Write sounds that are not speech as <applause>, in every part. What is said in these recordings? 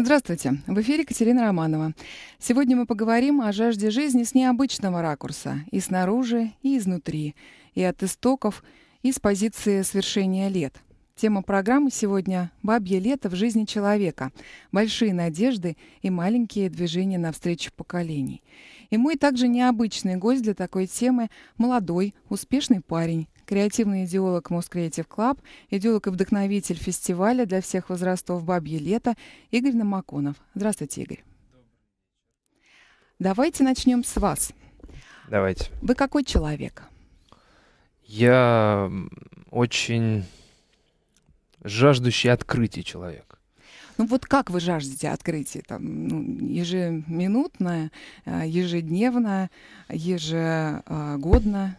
Здравствуйте, в эфире Катерина Романова. Сегодня мы поговорим о жажде жизни с необычного ракурса, и снаружи, и изнутри, и от истоков, и с позиции свершения лет. Тема программы сегодня «Бабье лето в жизни человека. Большие надежды и маленькие движения навстречу поколений». И мой также необычный гость для такой темы – молодой, успешный парень, креативный идеолог Мост Creative Club, идеолог и вдохновитель фестиваля для всех возрастов «Бабье лето» Игорь Намаконов. Здравствуйте, Игорь. Давайте начнем с вас. Давайте. Вы какой человек? Я очень жаждущий открытий человек. Ну вот как вы жаждете открытия? Там, ну, ежеминутное, а, ежедневно, ежегодно?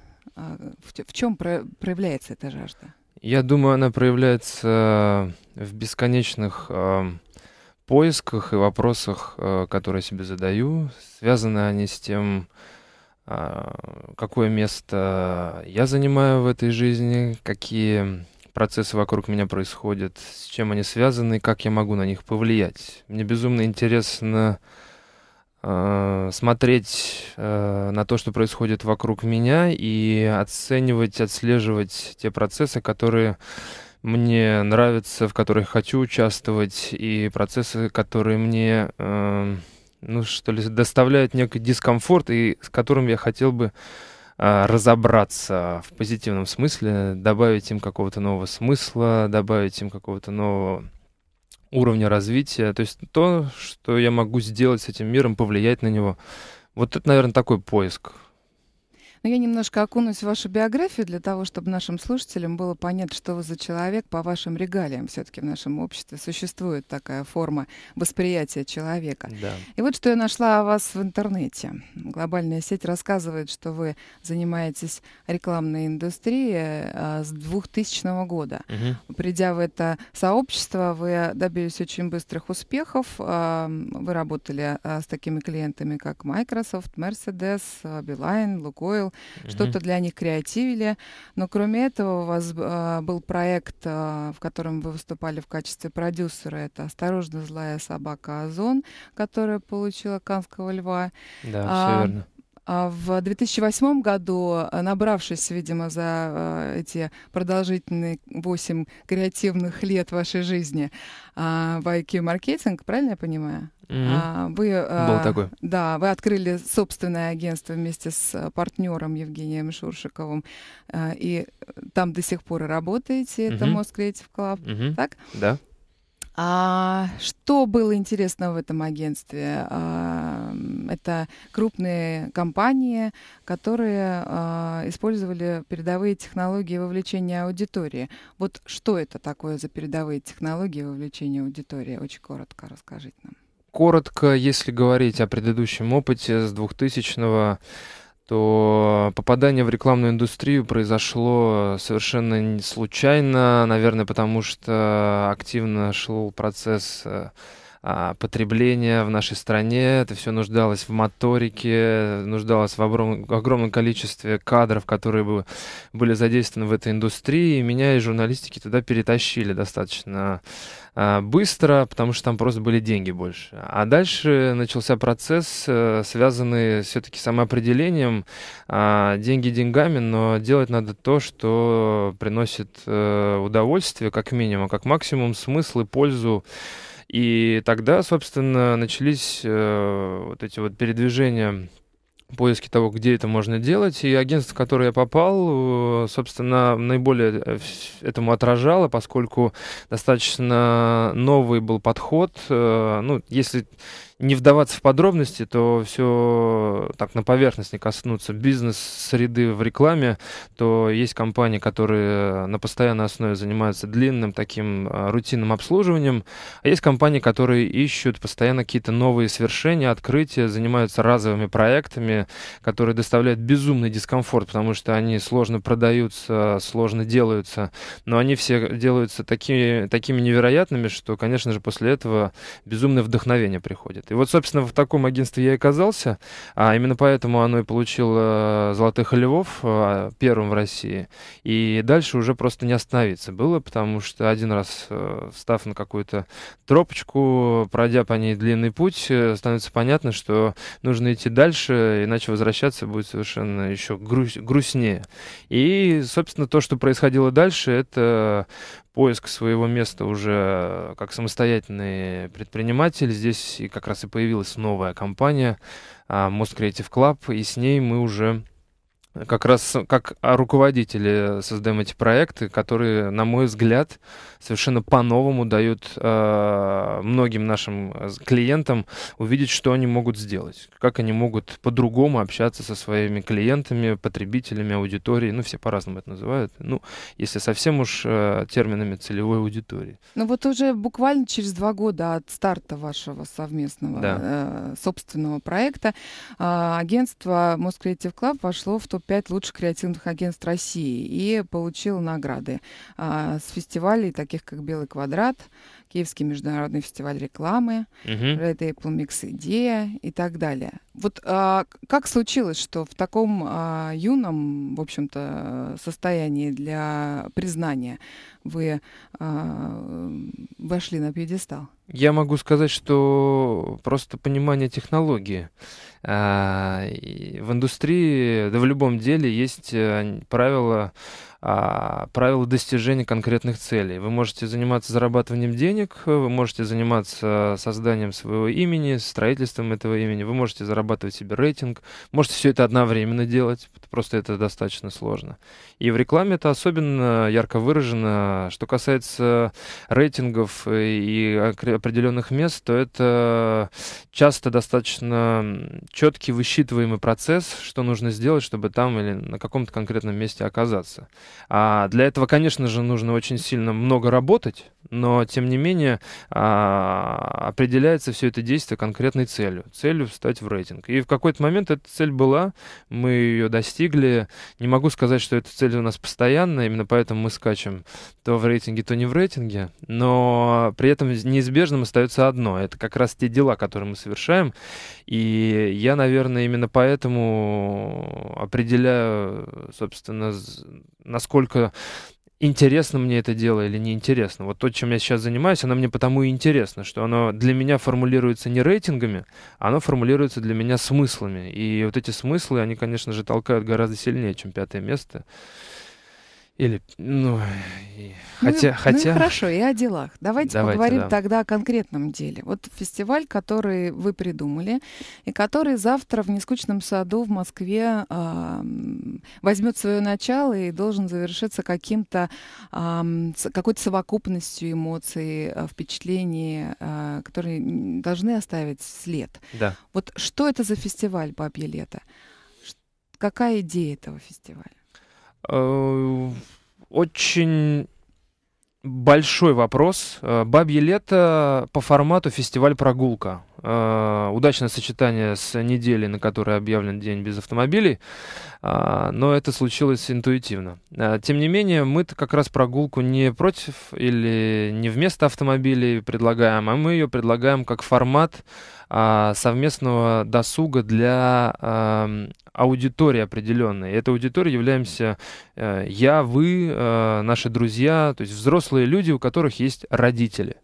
В, чем про, проявляется эта жажда? Я думаю, она проявляется в бесконечных э, поисках и вопросах, э, которые я себе задаю. Связаны они с тем, э, какое место я занимаю в этой жизни, какие процессы вокруг меня происходят, с чем они связаны, как я могу на них повлиять. Мне безумно интересно э, смотреть э, на то, что происходит вокруг меня, и оценивать, отслеживать те процессы, которые мне нравятся, в которых хочу участвовать, и процессы, которые мне, э, ну что ли, доставляют некий дискомфорт, и с которым я хотел бы э, разобраться в позитивном смысле, добавить им какого-то нового смысла, добавить им какого-то нового уровня развития, то есть то, что я могу сделать с этим миром, повлиять на него. Вот это, наверное, такой поиск. Но я немножко окунусь в вашу биографию для того, чтобы нашим слушателям было понятно, что вы за человек по вашим регалиям. Все-таки в нашем обществе существует такая форма восприятия человека. Да. И вот что я нашла о вас в интернете. Глобальная сеть рассказывает, что вы занимаетесь рекламной индустрией а, с 2000 года. Угу. Придя в это сообщество, вы добились очень быстрых успехов. А, вы работали а, с такими клиентами, как Microsoft, Mercedes, Beeline, Lukoil, mm-hmm. что-то для них креативили. Но кроме этого у вас э, был проект, э, в котором вы выступали в качестве продюсера. Это «Осторожно, злая собака Озон», которая получила Канского льва. Да, а, все верно. А в 2008 году, набравшись, видимо, за э, эти продолжительные 8 креативных лет вашей жизни э, в IQ маркетинг, правильно я понимаю? Mm-hmm. Вы, Был а, такой. Да, вы открыли собственное агентство вместе с партнером Евгением Шуршиковым, а, и там до сих пор работаете, mm-hmm. это Most Creative Club, mm-hmm. так? Да. А что было интересно в этом агентстве? А, это крупные компании, которые а, использовали передовые технологии вовлечения аудитории. Вот что это такое за передовые технологии вовлечения аудитории? Очень коротко расскажите нам. Коротко, если говорить о предыдущем опыте с 2000-го, то попадание в рекламную индустрию произошло совершенно не случайно, наверное, потому что активно шел процесс э, а, потребления в нашей стране. Это все нуждалось в моторике, нуждалось в огром, огромном количестве кадров, которые бы были задействованы в этой индустрии. И меня из журналистики туда перетащили достаточно а, быстро, потому что там просто были деньги больше. А дальше начался процесс, э, связанный все-таки самоопределением. А, деньги деньгами, но делать надо то, что приносит э, удовольствие, как минимум, как максимум смысл и пользу и тогда, собственно, начались э, вот эти вот передвижения поиски того, где это можно делать. И агентство, в которое я попал, э, собственно, наиболее э, этому отражало, поскольку достаточно новый был подход. Ну, если не вдаваться в подробности, то все так на поверхности коснуться бизнес-среды в рекламе, то есть компании, которые на постоянной основе занимаются длинным таким а, рутинным обслуживанием, а есть компании, которые ищут постоянно какие-то новые свершения, открытия, занимаются разовыми проектами, которые доставляют безумный дискомфорт, потому что они сложно продаются, сложно делаются, но они все делаются такими, такими невероятными, что, конечно же, после этого безумное вдохновение приходит. И вот, собственно, в таком агентстве я и оказался, а именно поэтому оно и получило «Золотых львов» а, первым в России. И дальше уже просто не остановиться было, потому что один раз э, встав на какую-то тропочку, пройдя по ней длинный путь, э, становится понятно, что нужно идти дальше, иначе возвращаться будет совершенно еще груз грустнее. И, собственно, то, что происходило дальше, это поиск своего места уже как самостоятельный предприниматель. Здесь как раз и появилась новая компания а, Most Creative Club, и с ней мы уже как раз как руководители создаем эти проекты, которые, на мой взгляд, совершенно по-новому дают э, многим нашим э, клиентам увидеть, что они могут сделать, как они могут по-другому общаться со своими клиентами, потребителями, аудиторией, ну, все по-разному это называют, ну, если совсем уж э, терминами целевой аудитории. Ну, вот уже буквально через два года от старта вашего совместного да. э, собственного проекта э, агентство Most Creative Club вошло в топ-5 лучших креативных агентств России и получило награды э, с фестивалей таких как «Белый квадрат», Киевский международный фестиваль рекламы, uh-huh. Red Apple Mix Идея и так далее. Вот а, как случилось, что в таком а, юном, в общем-то, состоянии для признания вы а, вошли на пьедестал? Я могу сказать, что просто понимание технологии. А, в индустрии, да в любом деле есть э, правила а, правила достижения конкретных целей. Вы можете заниматься зарабатыванием денег, вы можете заниматься созданием своего имени, строительством этого имени, вы можете зарабатывать себе рейтинг, можете все это одновременно делать, просто это достаточно сложно. И в рекламе это особенно ярко выражено. Что касается рейтингов и определенных мест, то это часто достаточно четкий высчитываемый процесс, что нужно сделать, чтобы там или на каком-то конкретном месте оказаться. А для этого, конечно же, нужно очень сильно много работать, но, тем не менее, а, определяется все это действие конкретной целью. Целью встать в рейтинг. И в какой-то момент эта цель была, мы ее достигли. Не могу сказать, что эта цель у нас постоянная, именно поэтому мы скачем то в рейтинге, то не в рейтинге. Но при этом неизбежным остается одно. Это как раз те дела, которые мы совершаем. И я, наверное, именно поэтому определяю, собственно, насколько интересно мне это дело или неинтересно. Вот то, чем я сейчас занимаюсь, оно мне потому и интересно, что оно для меня формулируется не рейтингами, а оно формулируется для меня смыслами. И вот эти смыслы, они, конечно же, толкают гораздо сильнее, чем пятое место. Или, ну, и, хотя, ну, хотя... Ну хорошо, и о делах. Давайте, Давайте поговорим да. тогда о конкретном деле. Вот фестиваль, который вы придумали, и который завтра в Нескучном саду в Москве э, возьмет свое начало и должен завершиться каким-то, э, какой-то совокупностью эмоций, э, впечатлений, э, которые должны оставить след. Да. Вот что это за фестиваль «Бабье лето»? Какая идея этого фестиваля? Э, очень большой вопрос. Э, Бабье лето по формату фестиваль-прогулка. Э, удачное сочетание с неделей, на которой объявлен день без автомобилей, но это случилось интуитивно. Тем не менее, мы-то как раз прогулку не против или не вместо автомобилей предлагаем, а мы ее предлагаем как формат совместного досуга для аудитория определенная. И этой аудиторией являемся э, я, вы, э, наши друзья, то есть взрослые люди, у которых есть родители.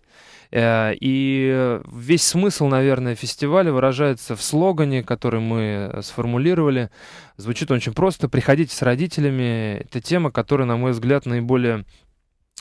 Э, и весь смысл, наверное, фестиваля выражается в слогане, который мы сформулировали. Звучит он очень просто. Приходите с родителями. Это тема, которая, на мой взгляд, наиболее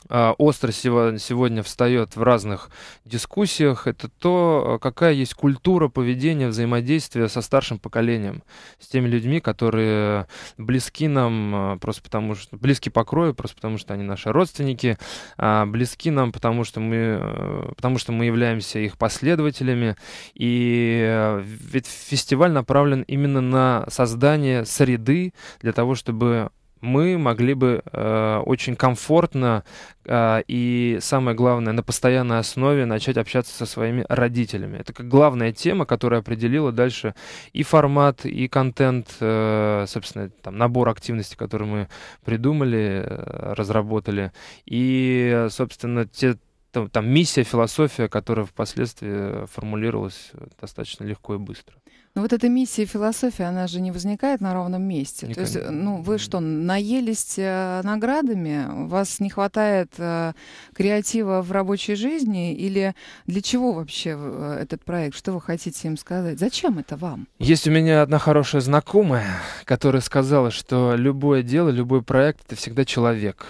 остро сегодня встает в разных дискуссиях, это то, какая есть культура поведения, взаимодействия со старшим поколением, с теми людьми, которые близки нам а, просто потому что близки по крою, просто потому что они наши родственники, а близки нам потому что мы потому что мы являемся их последователями, и ведь фестиваль направлен именно на создание среды для того, чтобы мы могли бы э, очень комфортно э, и, самое главное, на постоянной основе начать общаться со своими родителями. Это как главная тема, которая определила дальше и формат, и контент, э, собственно, там, набор активностей, которые мы придумали, э, разработали, и, собственно, те там, там миссия, философия, которая впоследствии формулировалась достаточно легко и быстро. Но вот эта миссия философия, она же не возникает на ровном месте. Никогда. То есть, ну, вы что, наелись э, наградами? У вас не хватает э, креатива в рабочей жизни? Или для чего вообще э, этот проект? Что вы хотите им сказать? Зачем это вам? Есть у меня одна хорошая знакомая, которая сказала, что любое дело, любой проект — это всегда человек.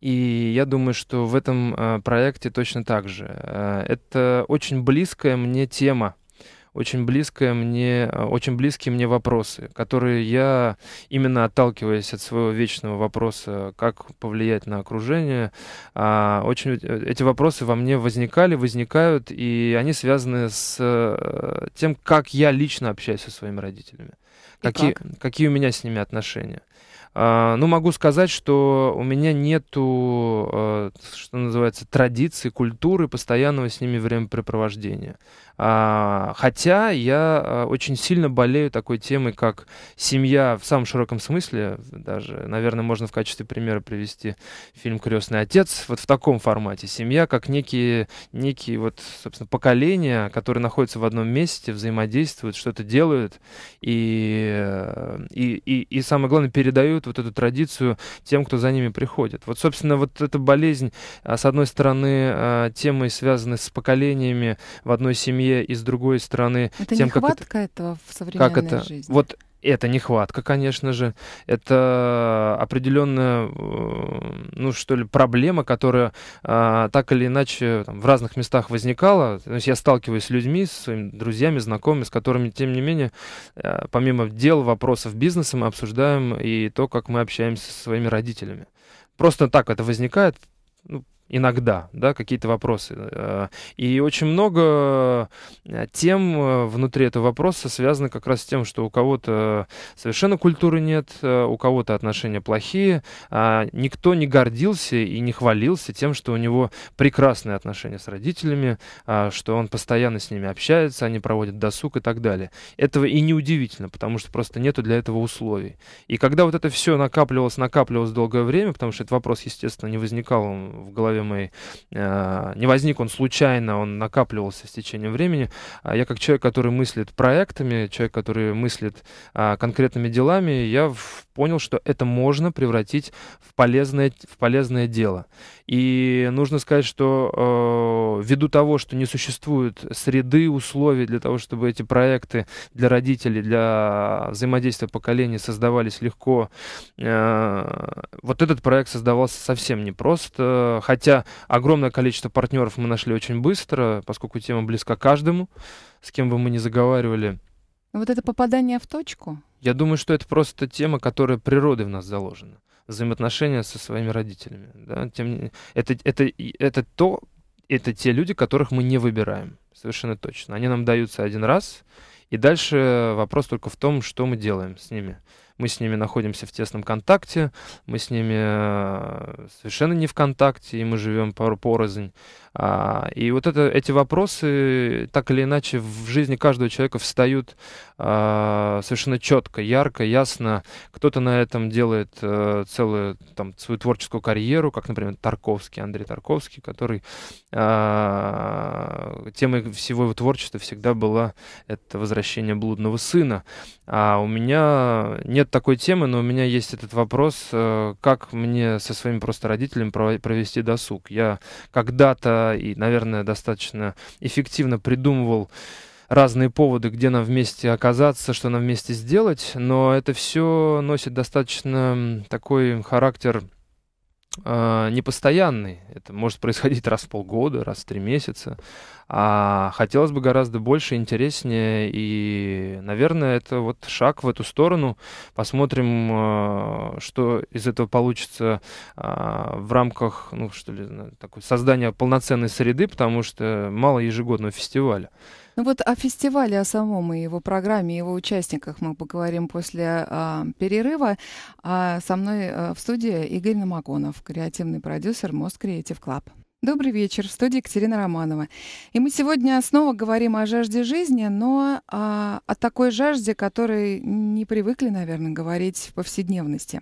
И я думаю, что в этом э, проекте точно так же. Э, это очень близкая мне тема очень близкое мне, э, очень близкие мне вопросы, которые я, именно отталкиваясь от своего вечного вопроса, как повлиять на окружение, а, очень эти вопросы во мне возникали, возникают, и они связаны с тем, как я лично общаюсь со своими родителями. какие, как? какие у меня с ними отношения. А, ну, могу сказать, что у меня нету, а, что называется, традиции, культуры постоянного с ними времяпрепровождения. А, хотя я очень сильно болею такой темой, как семья в самом широком смысле. Даже, наверное, можно в качестве примера привести фильм «Крестный отец». Вот в таком формате. Семья как некие, некие вот, собственно, поколения, которые находятся в одном месте, взаимодействуют, что-то делают и, и, и, и самое главное, передают вот эту традицию тем, кто за ними приходит. Вот, собственно, вот эта болезнь, а, с одной стороны, а, темой связаны с поколениями в одной семье, и с другой стороны... Это тем, нехватка как это, этого в современной как это, жизни? Вот это нехватка, конечно же. Это определенная, э, ну что ли, проблема, которая а, так или иначе там, в разных местах возникала. То есть я сталкиваюсь с людьми, с своими друзьями, знакомыми, с которыми, тем не менее, а, помимо дел, вопросов бизнеса, мы обсуждаем и то, как мы общаемся со своими родителями. Просто так это возникает. Ну, иногда, да, какие-то вопросы. Э, и очень много э, тем э, внутри этого вопроса связаны как раз с тем, что у кого-то совершенно культуры нет, у кого-то отношения плохие, а никто не гордился и не хвалился тем, что у него прекрасные отношения с родителями, а, что он постоянно с ними общается, они проводят досуг и так далее. Этого и не удивительно, потому что просто нету для этого условий. И когда вот это все накапливалось, накапливалось долгое время, потому что этот вопрос, естественно, не возникал в голове моей. Э, не возник он случайно, он накапливался с течением времени. А я как человек, который мыслит проектами, человек, который мыслит а, конкретными делами, я понял, что это можно превратить в полезное, в полезное дело. И нужно сказать, что э, ввиду того, что не существует среды, условий для того, чтобы эти проекты для родителей, для взаимодействия поколений создавались легко, э, вот этот проект создавался совсем непросто, хотя огромное количество партнеров мы нашли очень быстро, поскольку тема близка каждому, с кем бы мы ни заговаривали. Вот это попадание в точку? Я думаю, что это просто тема, которая природой в нас заложена взаимоотношения со своими родителями. Да? Тем, это, это, это то, это те люди, которых мы не выбираем. Совершенно точно. Они нам даются один раз, и дальше вопрос только в том, что мы делаем с ними. Мы с ними находимся в тесном контакте, мы с ними э, совершенно не в контакте, и мы живем порознь. А, и вот это, эти вопросы так или иначе в жизни каждого человека встают а, совершенно четко, ярко, ясно. Кто-то на этом делает а, целую там, свою творческую карьеру, как, например, Тарковский, Андрей Тарковский, который а, темой всего его творчества всегда была это возвращение блудного сына. А у меня нет такой темы, но у меня есть этот вопрос, э, как мне со своими просто родителями провести досуг. Я когда-то и, наверное, достаточно эффективно придумывал разные поводы, где нам вместе оказаться, что нам вместе сделать, но это все носит достаточно такой характер э, непостоянный. Это может происходить раз в полгода, раз в три месяца. А хотелось бы гораздо больше, интереснее, и, наверное, это вот шаг в эту сторону. Посмотрим, а, что из этого получится а, в рамках, ну, что ли, такой, создания полноценной среды, потому что мало ежегодного фестиваля. Ну вот о фестивале, о самом и его программе, его участниках мы поговорим после а, перерыва. А со мной а, в студии Игорь Намагонов, креативный продюсер Most Creative Club. Добрый вечер. В студии Екатерина Романова. И мы сегодня снова говорим о жажде жизни, но а, о такой жажде, которой не привыкли, наверное, говорить в повседневности.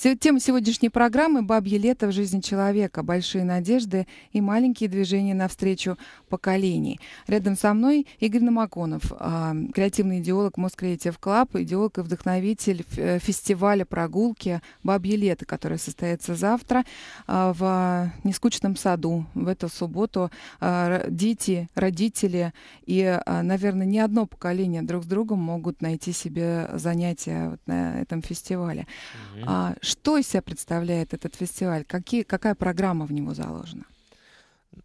Тема сегодняшней программы «Бабье лето в жизни человека. Большие надежды и маленькие движения навстречу поколений». Рядом со мной Игорь Намаконов, а, креативный идеолог Мост Creative Club, идеолог и вдохновитель э, фестиваля прогулки «Бабье лето», который состоится завтра а, в Нескучном саду. В эту субботу а, дети, родители и, наверное, не одно поколение друг с другом могут найти себе занятия на этом фестивале. Mm-hmm. Что из себя представляет этот фестиваль? Какие, какая программа в него заложена?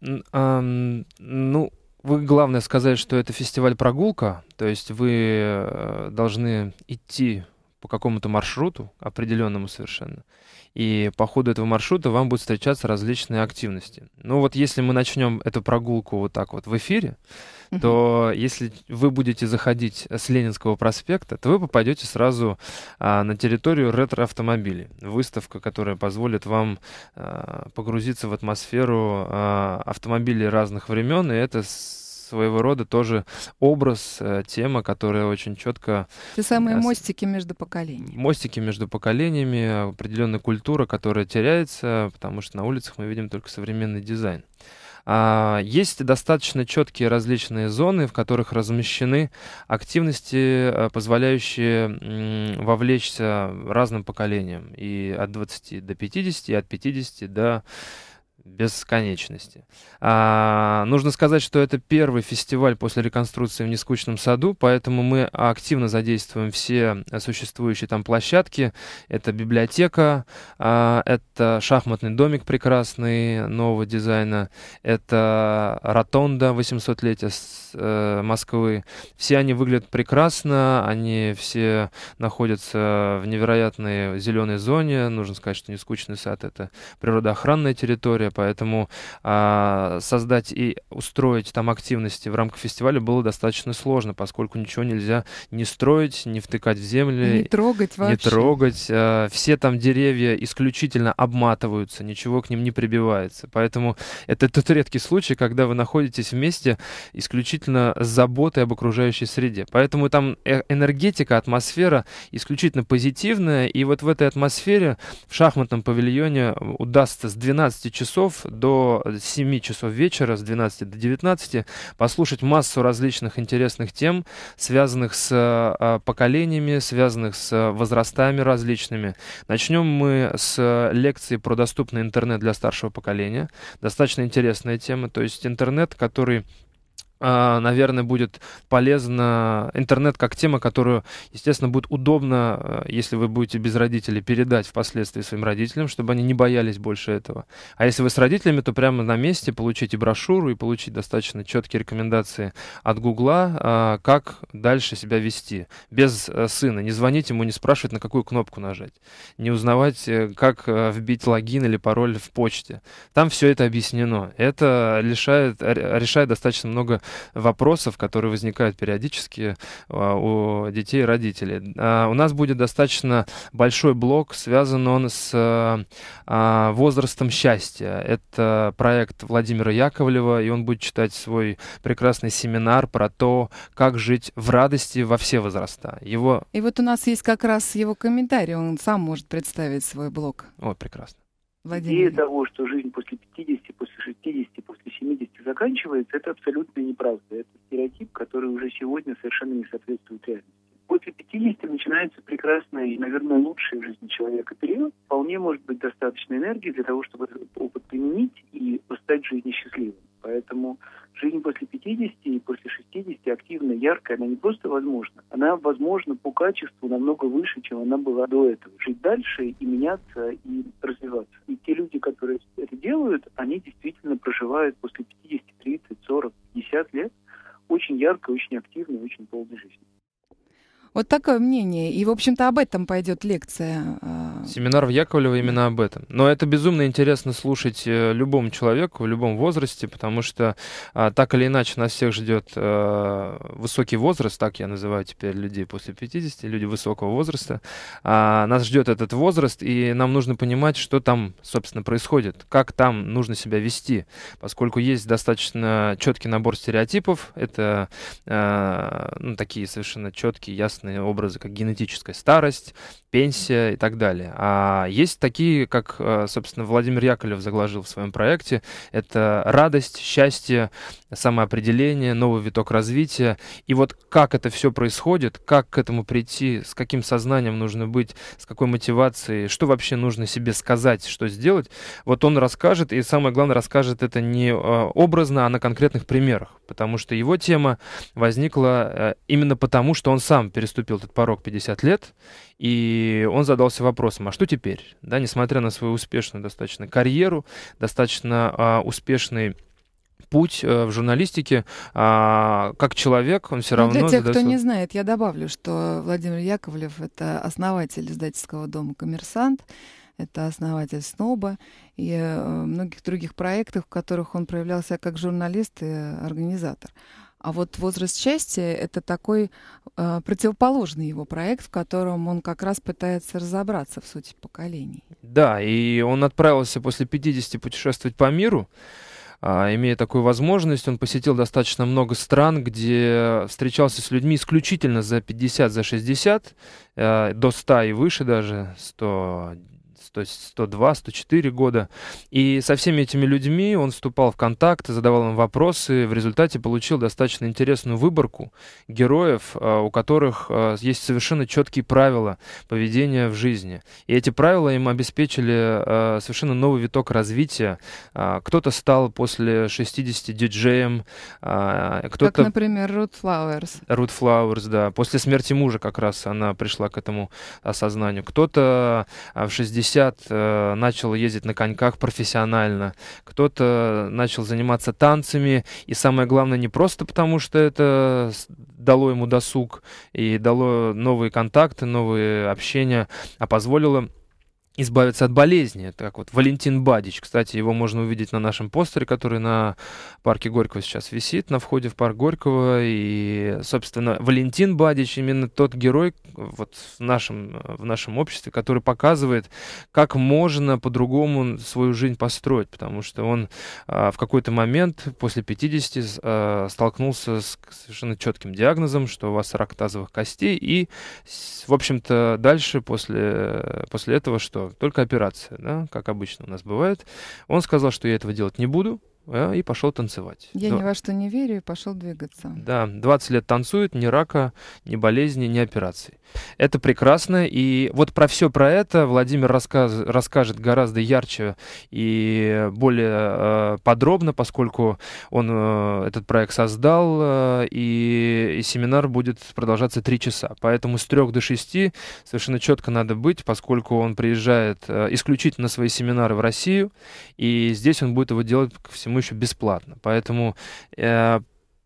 Um, ну, вы главное сказать, что это фестиваль прогулка, то есть вы э, должны идти по какому-то маршруту, определенному совершенно. И по ходу этого маршрута вам будут встречаться различные активности. Ну вот если мы начнем эту прогулку вот так вот в эфире, uh-huh. то если вы будете заходить с Ленинского проспекта, то вы попадете сразу а, на территорию ретро-автомобилей. Выставка, которая позволит вам а, погрузиться в атмосферу а, автомобилей разных времен, и это своего рода тоже образ, э, тема, которая очень четко... Те самые мостики между поколениями. Мостики между поколениями, определенная культура, которая теряется, потому что на улицах мы видим только современный дизайн. А, есть достаточно четкие различные зоны, в которых размещены активности, э, позволяющие вовлечься разным поколениям. И от 20 до 50, и от 50 до бесконечности. А, нужно сказать, что это первый фестиваль после реконструкции в Нескучном саду, поэтому мы активно задействуем все существующие там площадки. Это библиотека, а, это шахматный домик прекрасный нового дизайна, это ротонда 800-летия э, Москвы. Все они выглядят прекрасно, они все находятся в невероятной зеленой зоне. Нужно сказать, что Нескучный сад — это природоохранная территория, поэтому а, создать и устроить там активности в рамках фестиваля было достаточно сложно, поскольку ничего нельзя не строить, не втыкать в землю. Не трогать вообще. Не трогать. А, все там деревья исключительно обматываются, ничего к ним не прибивается. Поэтому это тот редкий случай, когда вы находитесь вместе исключительно с заботой об окружающей среде. Поэтому там э, энергетика, атмосфера исключительно позитивная, и вот в этой атмосфере в шахматном павильоне удастся с 12 часов часов до 7 часов вечера, с 12 до 19, послушать массу различных интересных тем, связанных с а, поколениями, связанных с возрастами различными. Начнем мы с лекции про доступный интернет для старшего поколения. Достаточно интересная тема, то есть интернет, который наверное, будет полезно интернет как тема, которую, естественно, будет удобно, э, если вы будете без родителей, передать впоследствии своим родителям, чтобы они не боялись больше этого. А если вы с родителями, то прямо на месте получите брошюру и получить достаточно четкие рекомендации от Гугла, а, как дальше себя вести. Без э, сына. Не звонить ему, не спрашивать, на какую кнопку нажать. Не узнавать, э, как вбить логин или пароль в почте. Там все это объяснено. Это лишает, решает достаточно много вопросов, которые возникают периодически а, у детей и родителей. А, у нас будет достаточно большой блок, связан он с а, возрастом счастья. Это проект Владимира Яковлева, и он будет читать свой прекрасный семинар про то, как жить в радости во все возраста. Его... И вот у нас есть как раз его комментарий, он сам может представить свой блог. О, прекрасно. Владимир. Идея того, что жизнь после 50, после 60, после 70 заканчивается, это абсолютно неправда. Это стереотип, который уже сегодня совершенно не соответствует реальности. После 50 начинается прекрасный наверное, лучший в жизни человека период. Вполне может быть достаточно энергии для того, чтобы этот опыт применить и стать жизни счастливым. Поэтому жизнь после 50 и после 60 активная, яркая, она не просто возможна, она возможна по качеству намного выше, чем она была до этого. Жить дальше и меняться, и развиваться. И те люди, которые это делают, они действительно проживают после 50, 30, 40, 50 лет очень ярко, очень активно, очень полной жизнью. Вот такое мнение. И, в общем-то, об этом пойдет лекция. А, Семинар в Яковлево именно об этом. Но это безумно интересно слушать э, любому человеку в любом возрасте, потому что а, так или иначе нас всех ждет а, высокий возраст, так я называю теперь людей после 50, люди высокого возраста. А, нас ждет этот возраст, и нам нужно понимать, что там, собственно, происходит, как там нужно себя вести, поскольку есть достаточно четкий набор стереотипов. Это ну, такие совершенно четкие, ясные известные образы, как генетическая старость, пенсия и так далее. А есть такие, как, э, собственно, Владимир Яковлев заложил в своем проекте. Это радость, счастье, самоопределение, новый виток развития. И вот как это все происходит, как к этому прийти, с каким сознанием нужно быть, с какой мотивацией, что вообще нужно себе сказать, что сделать, вот он расскажет, и самое главное, расскажет это не э, образно, а на конкретных примерах, потому что его тема возникла э, именно потому, что он сам переступил этот порог 50 лет, и он задался вопросом, а что теперь? Да, несмотря на свою успешную достаточно карьеру, достаточно а, успешный путь э, в журналистике, а, как человек, он все ну, равно... Для тех, кто не знает, я добавлю, что Владимир Яковлев — это основатель издательского дома «Коммерсант», это основатель СНОБа и э, многих других проектов, в которых он проявлялся как журналист и организатор. А вот возраст счастья это такой э, противоположный его проект, в котором он как раз пытается разобраться в сути поколений. Да, и он отправился после 50 путешествовать по миру. А, имея такую возможность, он посетил достаточно много стран, где встречался с людьми исключительно за 50, за 60, э, до 100 и выше даже, 100 то есть 102, 104 года. И со всеми этими людьми он вступал в контакт, задавал им вопросы, в результате получил достаточно интересную выборку героев, а, у которых а, есть совершенно четкие правила поведения в жизни. И эти правила им обеспечили а, совершенно новый виток развития. Кто-то стал после 60 диджеем, кто-то... Как, например, Рут Флауэрс. Рут Флауэрс, да. После смерти мужа как раз она пришла к этому осознанию. Кто-то в 60 50 э, начал ездить на коньках профессионально, кто-то начал заниматься танцами, и самое главное, не просто потому, что это дало ему досуг и дало новые контакты, новые общения, а позволило избавиться от болезни. Это как вот Валентин Бадич. Кстати, его можно увидеть на нашем постере, который на парке Горького сейчас висит, на входе в парк Горького. И, собственно, Валентин Бадич именно тот герой вот в нашем, в нашем обществе, который показывает, как можно по-другому свою жизнь построить. Потому что он а, в какой-то момент после 50 а, столкнулся с совершенно четким диагнозом, что у вас рак тазовых костей. И, в общем-то, дальше после, после этого, что только операция, да, как обычно у нас бывает. Он сказал, что я этого делать не буду, и пошел танцевать. Я Два... ни во что не верю и пошел двигаться. Да, 20 лет танцует, ни рака, ни болезни, ни операций. Это прекрасно, и вот про все про это Владимир рассказ... расскажет гораздо ярче и более э, подробно, поскольку он э, этот проект создал, э, и, и семинар будет продолжаться три часа. Поэтому с трех до шести совершенно четко надо быть, поскольку он приезжает э, исключительно на свои семинары в Россию, и здесь он будет его делать ко всему ему еще бесплатно. Поэтому э,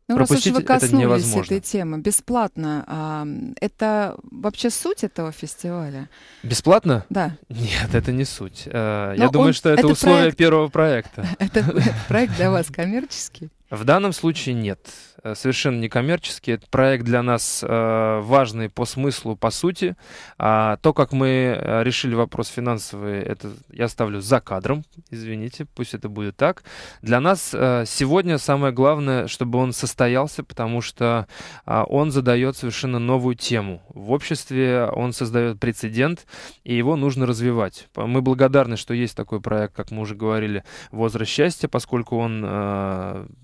ну, раз уж вы коснулись этой темы, бесплатно, а, это вообще суть этого фестиваля? Бесплатно? Да. Нет, это не суть. А, я думаю, что это, это условие проект, первого проекта. <laughs> Это <laughs> проект для вас коммерческий? В данном случае нет. Э, совершенно некоммерческий. Это проект для нас э, важный по смыслу, по сути. А то, как мы э, решили вопрос финансовый, это я ставлю за кадром. Извините, пусть это будет так. Для нас сегодня самое главное, чтобы он состоялся, потому что э, он задает совершенно новую тему. В обществе он создает прецедент, и его нужно развивать. Мы благодарны, что есть такой проект, как мы уже говорили, «Возраст счастья», поскольку он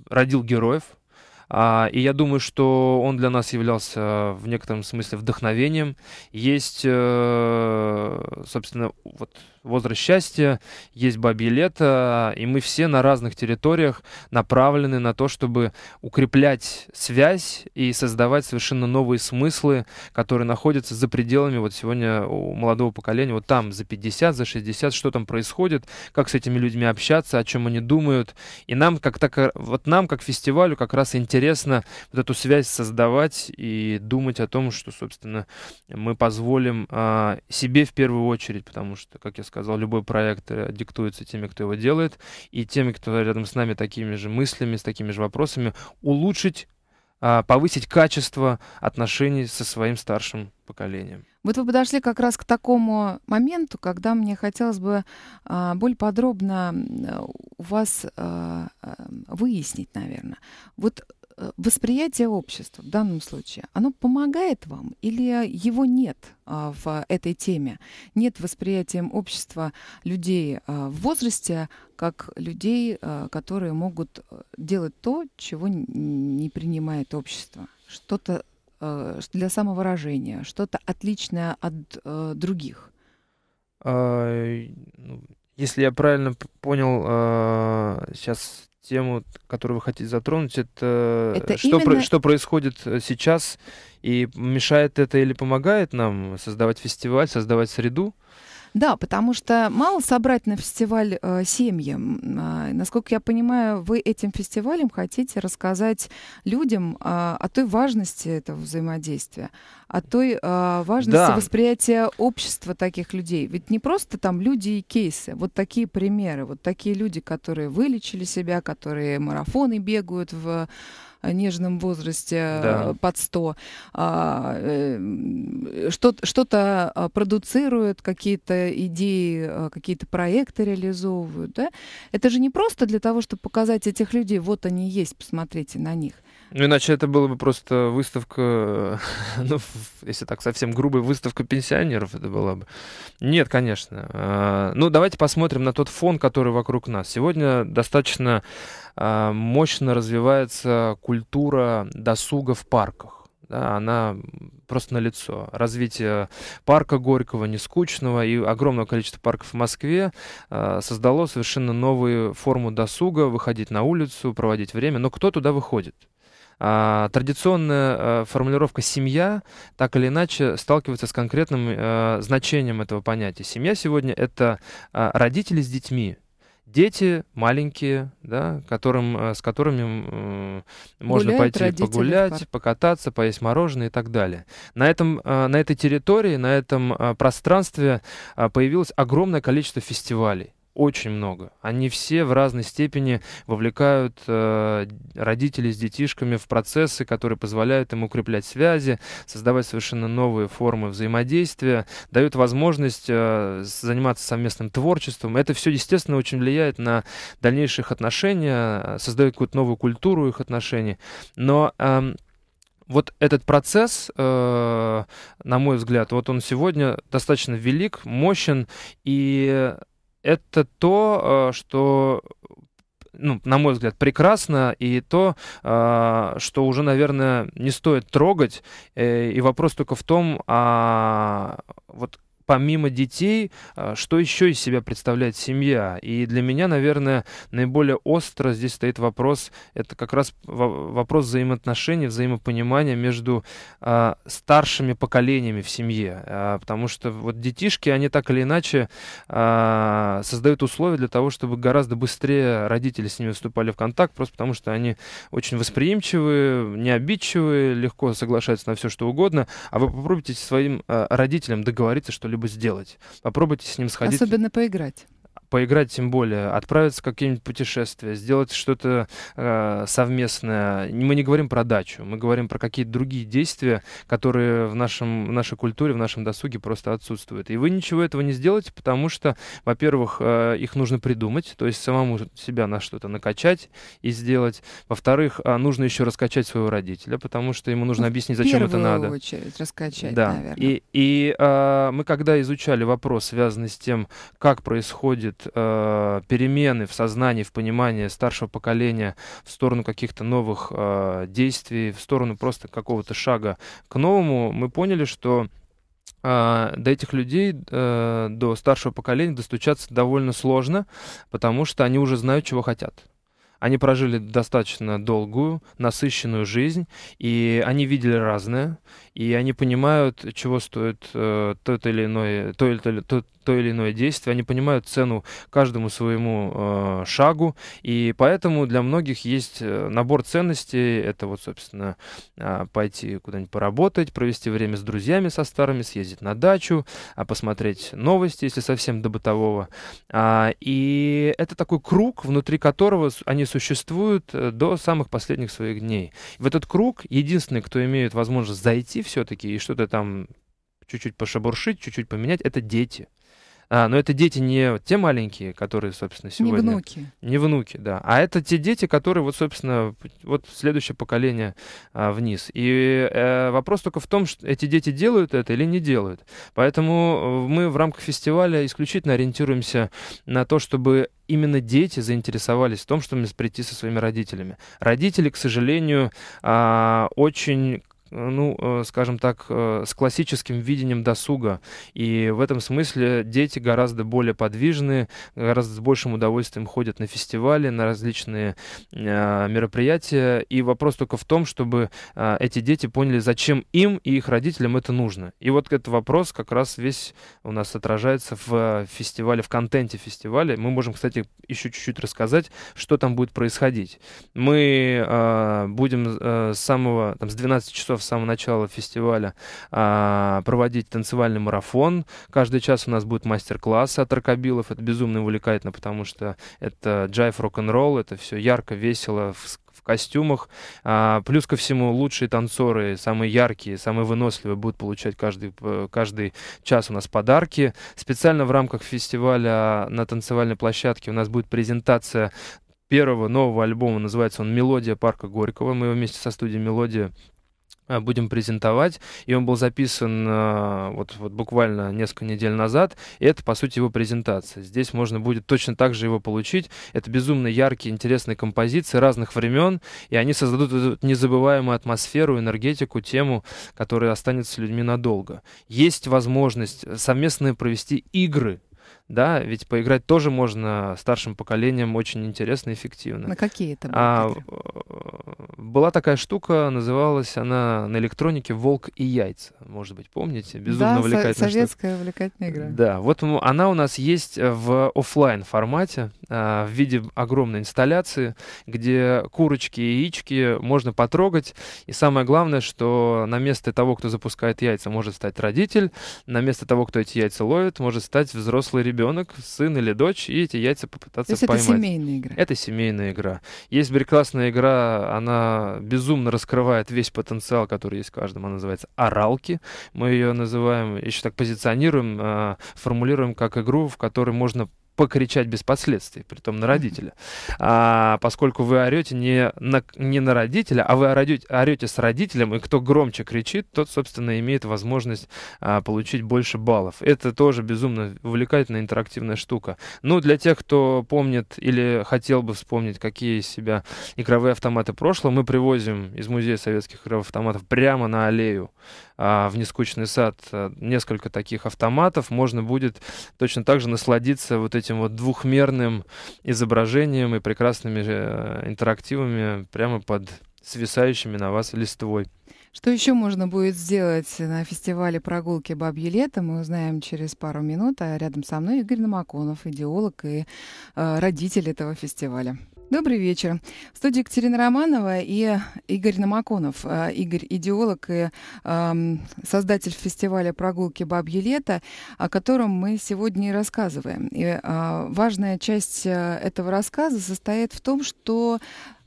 родил героев, а, и я думаю, что он для нас являлся в некотором смысле вдохновением. Есть, э, собственно, вот возраст счастья, есть бабье лето, и мы все на разных территориях направлены на то, чтобы укреплять связь и создавать совершенно новые смыслы, которые находятся за пределами вот сегодня у молодого поколения, вот там за 50, за 60, что там происходит, как с этими людьми общаться, о чем они думают. И нам, как так, вот нам, как фестивалю, как раз интересно вот эту связь создавать и думать о том, что, собственно, мы позволим а, себе в первую очередь, потому что, как я сказал, любой проект э, диктуется теми, кто его делает, и теми, кто рядом с нами такими же мыслями, с такими же вопросами, улучшить а, повысить качество отношений со своим старшим поколением. Вот вы подошли как раз к такому моменту, когда мне хотелось бы а, более подробно у вас а, выяснить, наверное. Вот восприятие общества в данном случае, оно помогает вам или его нет а, в этой теме? Нет восприятием общества людей а, в возрасте как людей, а, которые могут э, делать то, чего не принимает общество? Что-то а, для самовыражения, что-то отличное от других? А, ну, если я правильно понял, а, сейчас тему, которую вы хотите затронуть, это, это что, именно... про, что происходит э, сейчас и мешает это или помогает нам создавать фестиваль, создавать среду? Да, потому что мало собрать на фестиваль э, семьи. Э, насколько я понимаю, вы этим фестивалем хотите рассказать людям э, о той важности этого взаимодействия, о той э, важности да. восприятия общества таких людей. Ведь не просто там люди и кейсы, вот такие примеры, вот такие люди, которые вылечили себя, которые марафоны бегают в нежном возрасте да. Э, под 100, а, э, что-то, а, продуцируют, какие-то идеи, а, какие-то проекты реализовывают. Да? Это же не просто для того, чтобы показать этих людей, вот они есть, посмотрите на них. Ну, иначе это было бы просто выставка, <laughs> ну, если так совсем грубая, выставка пенсионеров это была бы. Нет, конечно. Ну, давайте посмотрим на тот фон, который вокруг нас. Сегодня достаточно а, мощно развивается культура досуга в парках. Да, она просто на лицо. Развитие парка Горького, нескучного и огромного количества парков в Москве э, создало совершенно новую форму досуга, выходить на улицу, проводить время. Но кто туда выходит? А, традиционная а, формулировка «семья» так или иначе сталкивается с конкретным а, значением этого понятия. Семья сегодня — это а, родители с детьми, дети маленькие, да, которым, э, с которыми э, можно Гуляют пойти погулять, покататься, поесть мороженое и так далее. На, этом, э, на этой территории, на этом пространстве появилось огромное количество фестивалей очень много. Они все в разной степени вовлекают э, родителей с детишками в процессы, которые позволяют им укреплять связи, создавать совершенно новые формы взаимодействия, дают возможность э, заниматься совместным творчеством. Это все, естественно, очень влияет на дальнейшие их отношения, создает какую-то новую культуру их отношений. Но э, вот этот процесс, э, на мой взгляд, вот он сегодня достаточно велик, мощен, и это то, э, что ну, на мой взгляд, прекрасно, и то, э, что уже, наверное, не стоит трогать. Э, и вопрос только в том, а вот помимо детей, а, что еще из себя представляет семья? И для меня, наверное, наиболее остро здесь стоит вопрос, это как раз вопрос взаимоотношений, взаимопонимания между э, старшими поколениями в семье. Э, потому что вот детишки, они так или иначе создают условия для того, чтобы гораздо быстрее родители с ними вступали в контакт, просто потому что они очень восприимчивые, необидчивые, легко соглашаются на все, что угодно. А вы попробуйте своим родителям договориться, что что-либо сделать. Попробуйте с ним сходить. Особенно поиграть поиграть тем более, отправиться в какие-нибудь путешествия, сделать что-то э, совместное. Мы не говорим про дачу, мы говорим про какие-то другие действия, которые в, нашем, в нашей культуре, в нашем досуге просто отсутствуют. И вы ничего этого не сделаете, потому что, во-первых, э, их нужно придумать, то есть самому себя на что-то накачать и сделать. Во-вторых, э, нужно еще раскачать своего родителя, потому что ему нужно ну, объяснить, зачем это надо. В первую очередь раскачать, да. наверное. И, и э, мы когда изучали вопрос, связанный с тем, как происходит э, перемены в сознании, в понимании старшего поколения в сторону каких-то новых э, действий, в сторону просто какого-то шага к новому, мы поняли, что э, до этих людей, э, до старшего поколения достучаться довольно сложно, потому что они уже знают, чего хотят. Они прожили достаточно долгую, насыщенную жизнь, и они видели разное, и они понимают, чего стоит э, тот или иной, то или, то, то или иное действие, они понимают цену каждому своему э, шагу, и поэтому для многих есть э, набор ценностей, это вот, собственно, э, пойти куда-нибудь поработать, провести время с друзьями, со старыми, съездить на дачу, а посмотреть новости, если совсем до бытового. А, и это такой круг, внутри которого они существуют э, до самых последних своих дней. В этот круг единственный, кто имеет возможность зайти все-таки и что-то там чуть-чуть пошебуршить, чуть-чуть поменять, это дети. А, но это дети не те маленькие, которые, собственно, сегодня... Не внуки. Не внуки, да. А это те дети, которые, вот, собственно, вот следующее поколение а, вниз. И э, вопрос только в том, что эти дети делают это или не делают. Поэтому э, мы в рамках фестиваля исключительно ориентируемся на то, чтобы именно дети заинтересовались в том, чтобы прийти со своими родителями. Родители, к сожалению, а, очень ну, э, скажем так, э, с классическим видением досуга. И в этом смысле дети гораздо более подвижные, гораздо с большим удовольствием ходят на фестивали, на различные э, мероприятия. И вопрос только в том, чтобы эти дети поняли, зачем им и их родителям это нужно. И вот этот вопрос как раз весь у нас отражается в фестивале, в контенте фестиваля. Мы можем, кстати, еще чуть-чуть рассказать, что там будет происходить. Мы э, будем э, с самого, там, с 12 часов с самого начала фестиваля а, проводить танцевальный марафон. Каждый час у нас будет мастер-класс от рокобилов. Это безумно увлекательно, потому что это джайв, рок-н-ролл, это все ярко, весело, в костюмах. А, плюс ко всему, лучшие танцоры, самые яркие, самые выносливые будут получать каждый, каждый час у нас подарки. Специально в рамках фестиваля на танцевальной площадке у нас будет презентация первого нового альбома. Называется он «Мелодия парка Горького». Мы его вместе со студией «Мелодия» будем презентовать. И он был записан э, вот, вот буквально несколько недель назад. И это, по сути, его презентация. Здесь можно будет точно так же его получить. Это безумно яркие, интересные композиции разных времен. И они создадут эту незабываемую атмосферу, энергетику, тему, которая останется с людьми надолго. Есть возможность совместно провести игры да, ведь поиграть тоже можно старшим поколением очень интересно и эффективно. На какие это а, Была такая штука, называлась она на электронике «Волк и яйца». Может быть, помните? Безумно да, увлекательная советская штука. увлекательная игра. Да, вот она у нас есть в офлайн формате, а, в виде огромной инсталляции, где курочки и яички можно потрогать. И самое главное, что на место того, кто запускает яйца, может стать родитель, на место того, кто эти яйца ловит, может стать взрослый ребенок ребенок, сын или дочь, и эти яйца попытаться То есть поймать. это семейная игра? Это семейная игра. Есть прекрасная игра, она безумно раскрывает весь потенциал, который есть в каждом. Она называется «Оралки». Мы ее называем, еще так позиционируем, э, формулируем как игру, в которой можно покричать без последствий, при том на родителя. А, поскольку вы орете не на, не на родителя, а вы орете, орете с родителем, и кто громче кричит, тот, собственно, имеет возможность а, получить больше баллов. Это тоже безумно увлекательная интерактивная штука. Ну, для тех, кто помнит или хотел бы вспомнить, какие из себя игровые автоматы прошлого, мы привозим из Музея советских игровых автоматов прямо на аллею в нескучный сад а, несколько таких автоматов. Можно будет точно так же насладиться вот этим этим вот двухмерным изображением и прекрасными э, интерактивами прямо под свисающими на вас листвой. Что еще можно будет сделать на фестивале прогулки «Бабье лето», мы узнаем через пару минут. А рядом со мной Игорь Намаконов, идеолог и э, родитель этого фестиваля. Добрый вечер. В студии Екатерина Романова и Игорь Намаконов. Э, Игорь – идеолог и э, создатель фестиваля прогулки «Бабье лето», о котором мы сегодня и рассказываем. И э, важная часть э, этого рассказа состоит в том, что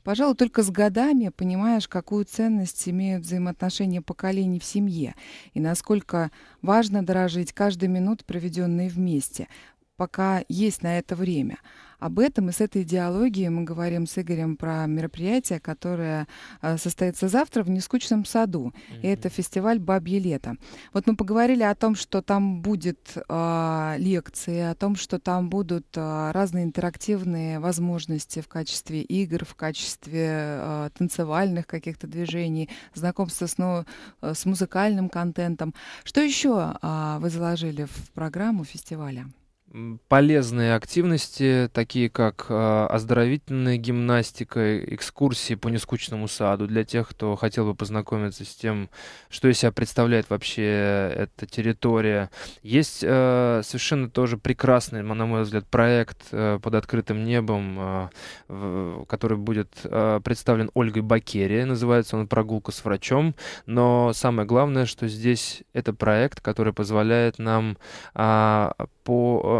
Пожалуй, только с годами понимаешь, какую ценность имеют взаимоотношения поколений в семье и насколько важно дорожить каждой минутой, проведенной вместе, пока есть на это время. Об этом и с этой идеологией мы говорим с Игорем про мероприятие, которое э, состоится завтра в Нескучном саду. Mm-hmm. И это фестиваль «Бабье лето». Вот мы поговорили о том, что там будет э, лекции, о том, что там будут э, разные интерактивные возможности в качестве игр, в качестве э, танцевальных каких-то движений, знакомство с, ну, с музыкальным контентом. Что еще э, вы заложили в программу фестиваля? Полезные активности, такие как э, оздоровительная гимнастика, экскурсии по нескучному саду для тех, кто хотел бы познакомиться с тем, что из себя представляет вообще эта территория. Есть э, совершенно тоже прекрасный, на мой взгляд, проект э, под открытым небом, который будет представлен Ольгой Бакерия, называется он «Прогулка с врачом», но самое главное, что здесь это проект, который позволяет нам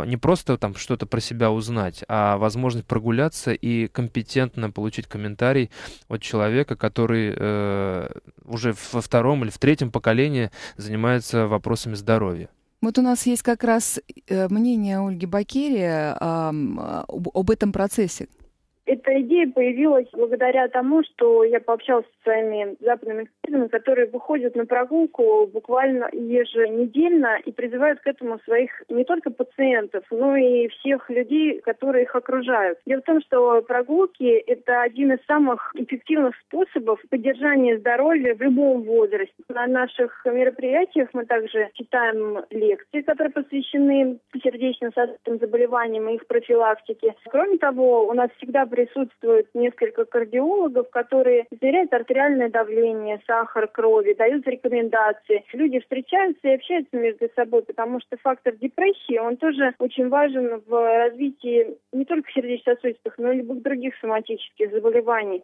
не просто там что-то про себя узнать, а возможность прогуляться и компетентно получить комментарий от человека, который э, уже во втором или в третьем поколении занимается вопросами здоровья. Вот у нас есть как раз э, мнение Ольги Бакери э, об этом процессе. Эта идея появилась благодаря тому, что я пообщалась со своими западными экспертами, которые выходят на прогулку буквально еженедельно и призывают к этому своих не только пациентов, но и всех людей, которые их окружают. Дело в том, что прогулки – это один из самых эффективных способов поддержания здоровья в любом возрасте. На наших мероприятиях мы также читаем лекции, которые посвящены сердечно-сосудистым заболеваниям и их профилактике. Кроме того, у нас всегда присутствует несколько кардиологов, которые измеряют артериальное давление, сахар крови, дают рекомендации. Люди встречаются и общаются между собой, потому что фактор депрессии, он тоже очень важен в развитии не только сердечно-сосудистых, но и любых других соматических заболеваний.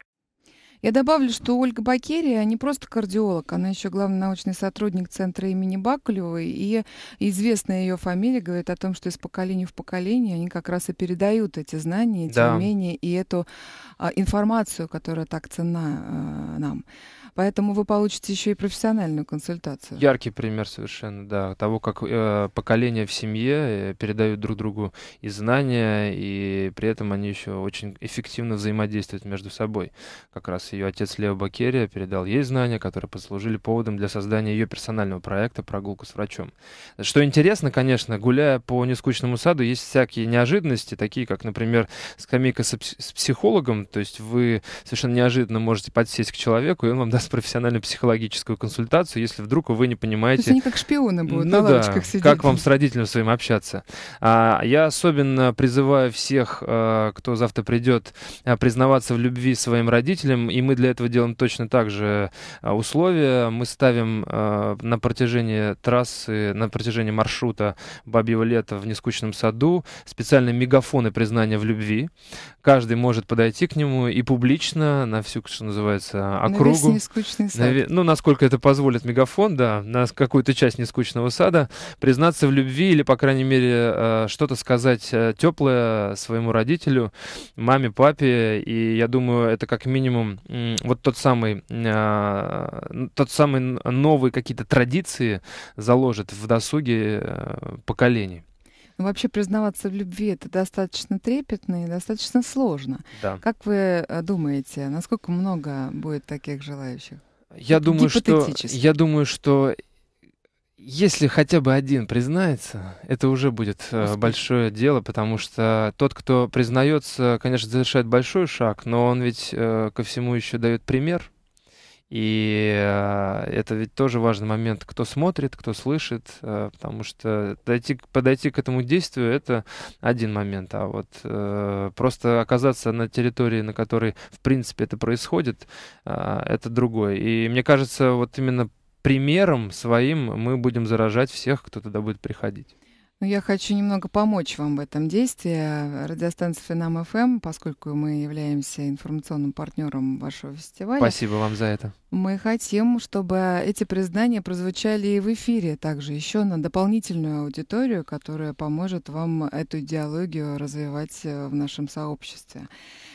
Я добавлю, что Ольга Бакерия не просто кардиолог, она еще главный научный сотрудник Центра имени Бакулевой, и известная ее фамилия говорит о том, что из поколения в поколение они как раз и передают эти знания, эти да. умения и эту а, информацию, которая так ценна а, нам. Поэтому вы получите еще и профессиональную консультацию. Яркий пример совершенно, да, того, как э, поколения в семье э, передают друг другу и знания, и при этом они еще очень эффективно взаимодействуют между собой. Как раз ее отец Лео Бакерия передал ей знания, которые послужили поводом для создания ее персонального проекта «Прогулка с врачом». Что интересно, конечно, гуляя по нескучному саду, есть всякие неожиданности, такие как, например, скамейка с, психологом, то есть вы совершенно неожиданно можете подсесть к человеку, и он вам даст даст профессиональную психологическую консультацию, если вдруг вы не понимаете... То есть они как шпионы будут ну, на да, сидеть. как вам с родителем своим общаться. А, я особенно призываю всех, а, кто завтра придет, а, признаваться в любви своим родителям, и мы для этого делаем точно так же а, условия. Мы ставим на протяжении трассы, на протяжении маршрута Бабьего лета в Нескучном саду специальные мегафоны признания в любви. Каждый может подойти к нему и публично на всю, что называется, округу скучный сад. Наве... Ну, насколько это позволит мегафон, да, на какую-то часть нескучного сада, признаться в любви или, по крайней мере, э, что-то сказать э, теплое своему родителю, маме, папе. И я думаю, это как минимум вот тот самый, э, тот самый новые какие-то традиции заложит в досуге поколений. Ну, вообще признаваться в любви это достаточно трепетно и достаточно сложно. Да. Как вы э, думаете, насколько много будет таких желающих? Я думаю, что я думаю, что если хотя бы один признается, это уже будет э, Успех. большое дело, потому что тот, кто признается, конечно, завершает большой шаг, но он ведь э, ко всему еще дает пример. И э, это ведь тоже важный момент, кто смотрит, кто слышит, э, потому что дойти, подойти к этому действию это один момент, а вот э, просто оказаться на территории, на которой в принципе это происходит, э, это другой. И мне кажется, вот именно примером своим мы будем заражать всех, кто туда будет приходить. Ну, я хочу немного помочь вам в этом действии. Радиостанция Финам ФМ, поскольку мы являемся информационным партнером вашего фестиваля. Спасибо вам за это. Мы хотим, чтобы эти признания прозвучали и в эфире, также еще на дополнительную аудиторию, которая поможет вам эту идеологию развивать э, в нашем сообществе.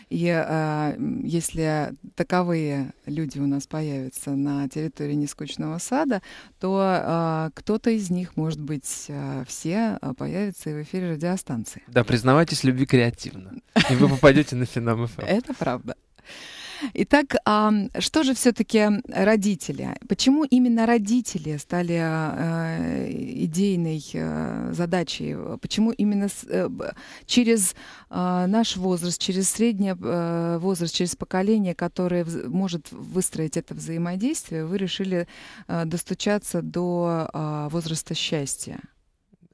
И э, если таковые люди у нас появятся на территории нескучного сада, то э, кто-то из них, может быть, э, все появится и в эфире радиостанции. Да, признавайтесь любви креативно, и вы попадете на Финам Это правда. Итак, а что же все-таки родители? Почему именно родители стали э, идейной э, задачей? Почему именно э, через наш возраст, через средний возраст, через поколение, которое может выстроить это взаимодействие, вы решили достучаться до э, возраста счастья?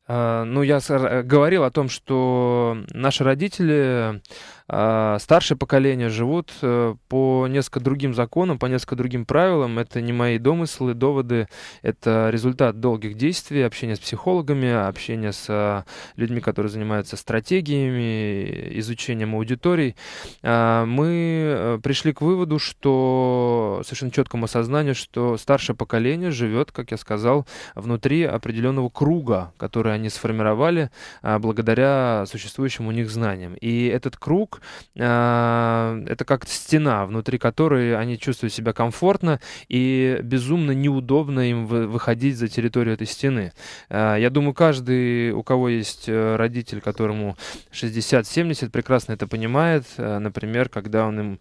А, ну, я говорил о том, что наши родители а, старшее поколение живут э, по несколько другим законам, по несколько другим правилам. Это не мои домыслы, доводы. Это результат долгих действий, общения с психологами, общения с а, людьми, которые занимаются стратегиями, изучением аудиторий. А, мы э, пришли к выводу, что совершенно четкому осознанию, что старшее поколение живет, как я сказал, внутри определенного круга, который они сформировали благодаря существующим у них знаниям. И этот круг э, это как стена, внутри которой они чувствуют себя комфортно и безумно неудобно им выходить за территорию этой стены. Э, я думаю, каждый, у кого есть э, родитель, которому 60-70, прекрасно это понимает. Э, например, когда он им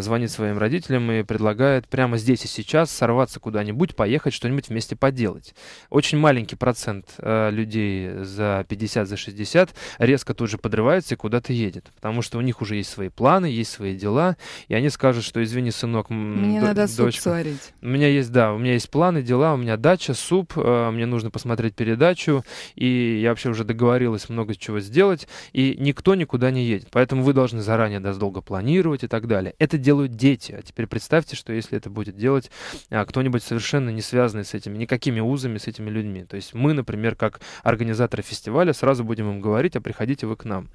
звонит своим родителям и предлагает прямо здесь и сейчас сорваться куда-нибудь, поехать, что-нибудь вместе поделать. Очень маленький процент людей за 50, за 60 резко тут же подрывается и куда-то едет, потому что у них уже есть свои планы, есть свои дела, и они скажут, что извини, сынок, мне д- надо дочка, суп сварить. У меня есть, да, у меня есть планы, дела, у меня дача, суп, э, мне нужно посмотреть передачу, и я вообще уже договорилась много чего сделать, и никто никуда не едет. Поэтому вы должны заранее да, долго планировать и так далее. Это делают дети. А теперь представьте, что если это будет делать а, кто-нибудь совершенно не связанный с этими, никакими узами с этими людьми. То есть мы, например, как организаторы фестиваля, сразу будем им говорить, а приходите вы к нам.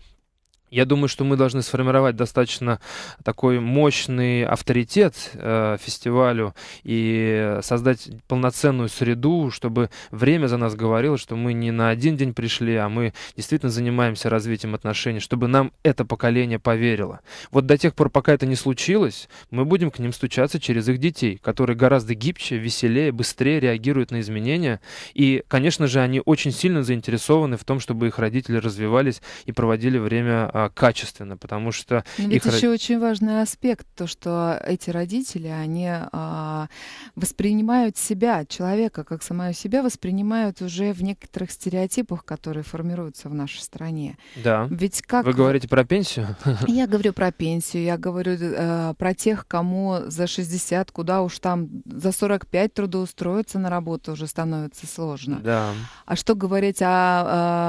Я думаю, что мы должны сформировать достаточно такой мощный авторитет э, фестивалю и создать полноценную среду, чтобы время за нас говорило, что мы не на один день пришли, а мы действительно занимаемся развитием отношений, чтобы нам это поколение поверило. Вот до тех пор, пока это не случилось, мы будем к ним стучаться через их детей, которые гораздо гибче, веселее, быстрее реагируют на изменения. И, конечно же, они очень сильно заинтересованы в том, чтобы их родители развивались и проводили время а, качественно, потому что... Но ведь их... еще очень важный аспект, то, что эти родители, они а, воспринимают себя, человека, как самого себя, воспринимают уже в некоторых стереотипах, которые формируются в нашей стране. Да. Ведь как... Вы говорите про пенсию? <laughs> Я говорю про пенсию, я говорю э, про тех, кому за 60, куда уж там за 45 трудоустроиться на работу уже становится сложно. Да. А что говорить о,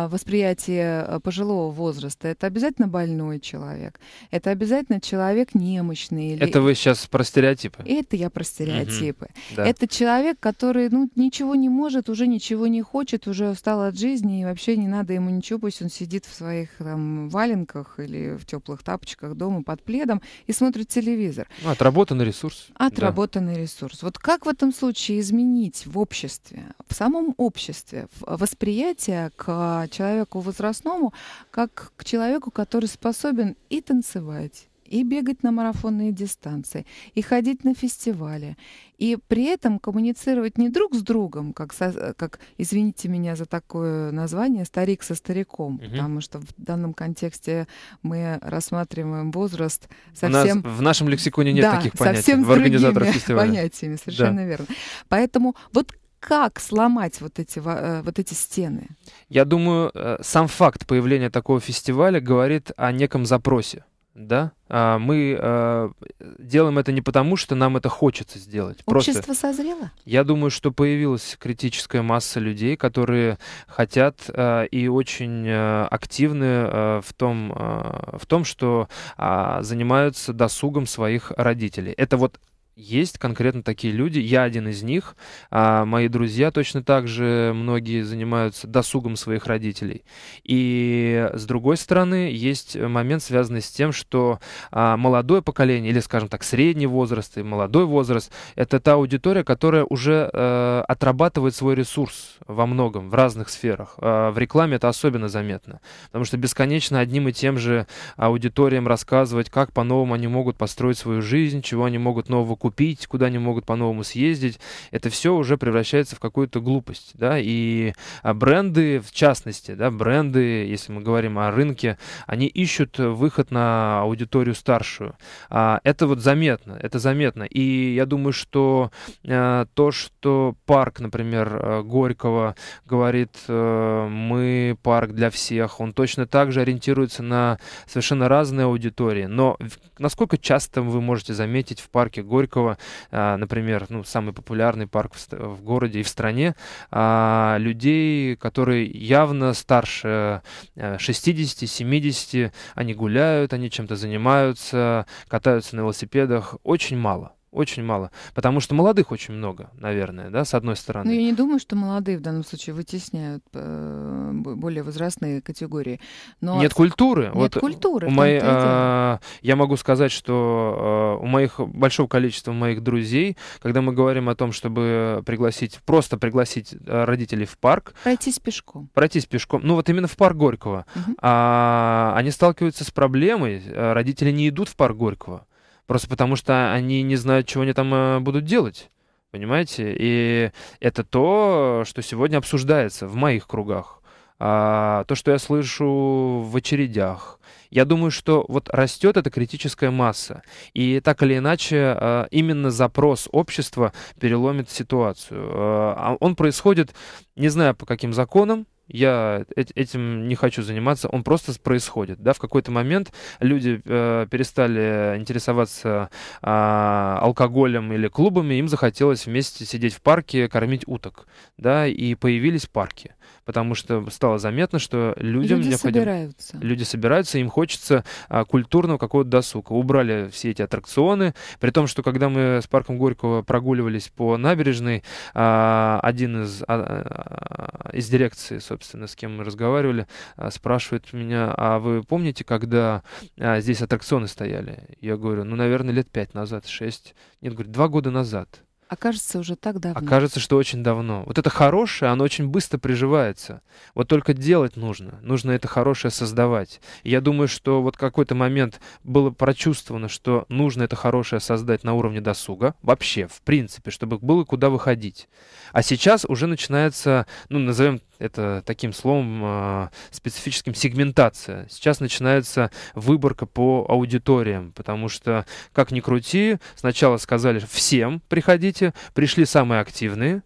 о восприятии пожилого возраста? Это обязательно обязательно больной человек, это обязательно человек немощный. Или... Это вы сейчас про стереотипы? Это я про стереотипы. Угу, да. Это человек, который ну, ничего не может, уже ничего не хочет, уже устал от жизни, и вообще не надо ему ничего, пусть он сидит в своих там, валенках или в теплых тапочках дома под пледом и смотрит телевизор. Ну, отработанный ресурс. Отработанный да. ресурс. Вот как в этом случае изменить в обществе, в самом обществе, восприятие к человеку возрастному, как к человеку, который который способен и танцевать, и бегать на марафонные дистанции, и ходить на фестивали, и при этом коммуницировать не друг с другом, как, со, как извините меня за такое название, старик со стариком, угу. потому что в данном контексте мы рассматриваем возраст совсем... У нас в нашем лексиконе нет да, таких понятий совсем в организаторах фестиваля. понятиями, совершенно да. верно. Поэтому вот как сломать вот эти, э, вот эти стены? Я думаю, э, сам факт появления такого фестиваля говорит о неком запросе. Да, а, мы э, делаем это не потому, что нам это хочется сделать. Общество Просто созрело? Я думаю, что появилась критическая масса людей, которые хотят и очень активны в том, в том, что а, занимаются досугом своих родителей. Это вот есть конкретно такие люди. Я один из них. А мои друзья точно так же, многие занимаются досугом своих родителей. И с другой стороны, есть момент, связанный с тем, что а, молодое поколение, или, скажем так, средний возраст и молодой возраст, это та аудитория, которая уже а, отрабатывает свой ресурс во многом, в разных сферах. А, в рекламе это особенно заметно. Потому что бесконечно одним и тем же аудиториям рассказывать, как по-новому они могут построить свою жизнь, чего они могут нового купить купить, куда они могут по-новому съездить, это все уже превращается в какую-то глупость, да, и а, бренды, в частности, да, бренды, если мы говорим о рынке, они ищут выход на аудиторию старшую. А, это вот заметно, это заметно, и я думаю, что а, то, что парк, например, э, Горького говорит, а, мы парк для всех, он точно так же ориентируется на совершенно разные аудитории, но насколько часто вы можете заметить в парке Горького Горького, а, например, ну, самый популярный парк в, городе и в стране, а, людей, которые явно старше 60-70, э, они гуляют, они чем-то занимаются, катаются на велосипедах, очень мало. Очень мало. Потому что молодых очень много, наверное, да, с одной стороны. Ну, я не думаю, что молодые в данном случае вытесняют э, более возрастные категории. Но Нет культуры. Нет вот культуры. У моей, э, я могу сказать, что э, у моих большого количества моих друзей, когда мы говорим о том, чтобы пригласить, просто пригласить э, родителей в парк. Пройтись пешком. Пройтись пешком. Ну, вот именно в парк Горького. Угу. А, они сталкиваются с проблемой. Э, родители не идут в парк Горького Просто потому что они не знают, чего они там э, будут делать. Понимаете? И это то, что сегодня обсуждается в моих кругах. А, то, что я слышу в очередях. Я думаю, что вот растет эта критическая масса. И так или иначе, а, именно запрос общества переломит ситуацию. А, он происходит, не знаю по каким законам, я этим не хочу заниматься, он просто происходит. Да? В какой-то момент люди э, перестали интересоваться э, алкоголем или клубами, им захотелось вместе сидеть в парке, кормить уток, да, и появились парки потому что стало заметно, что людям люди необходимо... собираются. Люди собираются, им хочется а, культурного какого-то досуга. Убрали все эти аттракционы, при том, что когда мы с парком Горького прогуливались по набережной, а, один из, а, а, из дирекции, собственно, с кем мы разговаривали, а, спрашивает меня, а вы помните, когда а, здесь аттракционы стояли? Я говорю, ну, наверное, лет пять назад, шесть. Нет, говорит, два года назад. Окажется, уже так давно. Окажется, что очень давно. Вот это хорошее, оно очень быстро приживается. Вот только делать нужно. Нужно это хорошее создавать. И я думаю, что вот какой-то момент было прочувствовано, что нужно это хорошее создать на уровне досуга. Вообще, в принципе, чтобы было куда выходить. А сейчас уже начинается, ну, назовем это таким словом э, специфическим сегментация. Сейчас начинается выборка по аудиториям, потому что, как ни крути, сначала сказали всем приходите, пришли самые активные,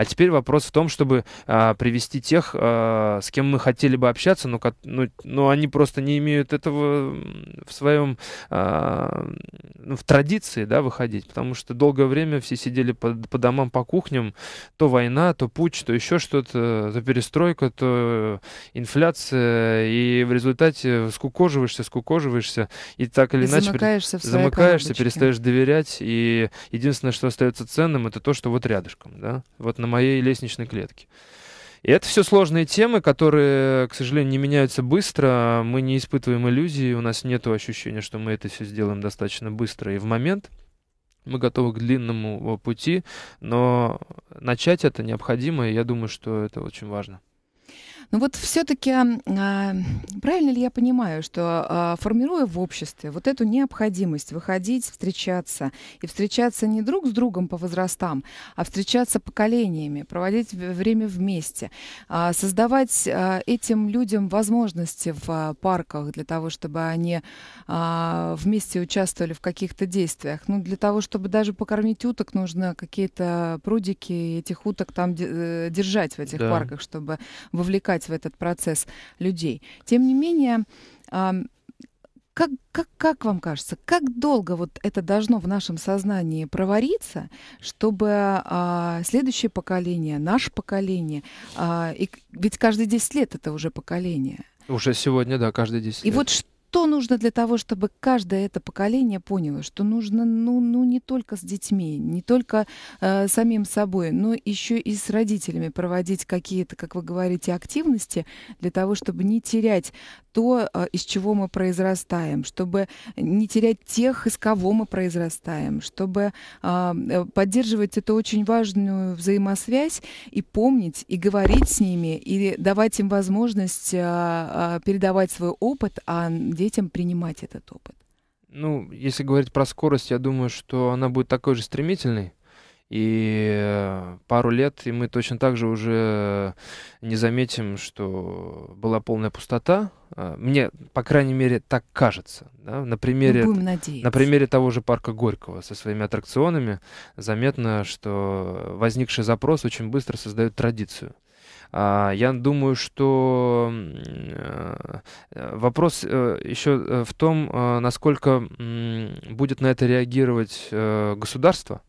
а теперь вопрос в том, чтобы а, привести тех, а, с кем мы хотели бы общаться, но, но, но они просто не имеют этого в своем, а, ну, в традиции, да, выходить. Потому что долгое время все сидели по, по домам, по кухням. То война, то путь, то еще что-то, то перестройка, то инфляция. И в результате скукоживаешься, скукоживаешься. И так или и иначе... Замыкаешься, в замыкаешься перестаешь доверять. И единственное, что остается ценным, это то, что вот рядышком, да. Вот на моей лестничной клетке. И это все сложные темы, которые, к сожалению, не меняются быстро. Мы не испытываем иллюзии, у нас нет ощущения, что мы это все сделаем достаточно быстро и в момент. Мы готовы к длинному пути, но начать это необходимо, и я думаю, что это очень важно. Но ну вот все-таки а, правильно ли я понимаю, что а, формируя в обществе вот эту необходимость выходить, встречаться, и встречаться не друг с другом по возрастам, а встречаться поколениями, проводить время вместе, а, создавать а, этим людям возможности в а, парках для того, чтобы они а, вместе участвовали в каких-то действиях. Ну, для того, чтобы даже покормить уток, нужно какие-то прудики, этих уток там э, держать в этих да. парках, чтобы вовлекать вовлекать в этот процесс людей. Тем не менее, как, как, как вам кажется, как долго вот это должно в нашем сознании провариться, чтобы а, следующее поколение, наше поколение, а, и, ведь каждые 10 лет это уже поколение. Уже сегодня, да, каждые 10 и лет. И вот что нужно для того, чтобы каждое это поколение поняло, что нужно, ну, ну не только с детьми, не только э, самим собой, но еще и с родителями проводить какие-то, как вы говорите, активности для того, чтобы не терять то, э, из чего мы произрастаем, чтобы не терять тех, из кого мы произрастаем, чтобы а, э, поддерживать эту очень важную взаимосвязь и помнить, и говорить с ними, и давать им возможность а, а, передавать свой опыт, а детям принимать этот опыт? Ну, если говорить про скорость, я думаю, что она будет такой же стремительной. И э, пару лет, и мы точно так же уже не заметим, что была полная пустота. А, мне, по крайней мере, так кажется. Да? На, примере, на примере того же парка Горького со своими аттракционами заметно, что возникший запрос очень быстро создает традицию. А, я думаю, что э, вопрос э, еще в том, насколько будет на это реагировать государство